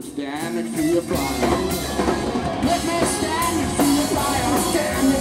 Stand it your fire. Let me stand next to your fire. Stand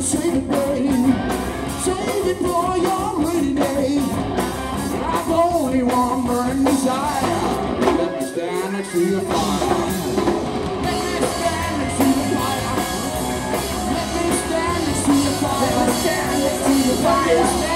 so save it, babe. Save it for your rainy day. I've only one burning desire. Let me stand next to your fire. Let me stand next to your fire.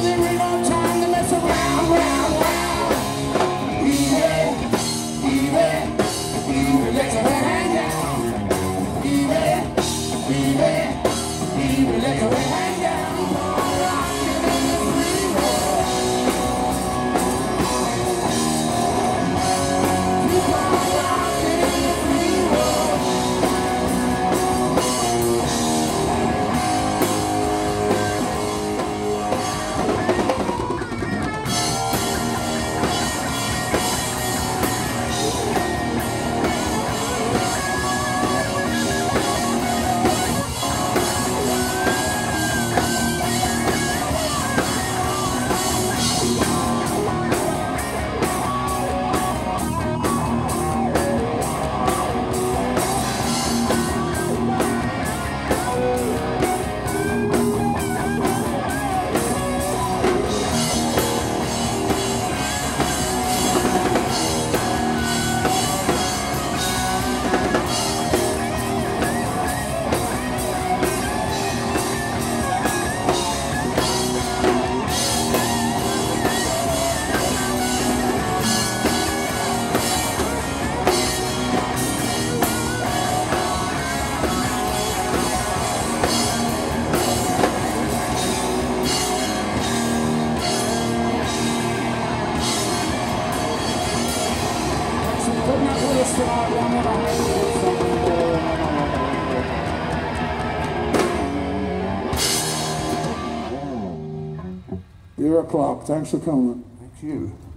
Sunday, we You're o'clock. Thanks for coming. Thank you.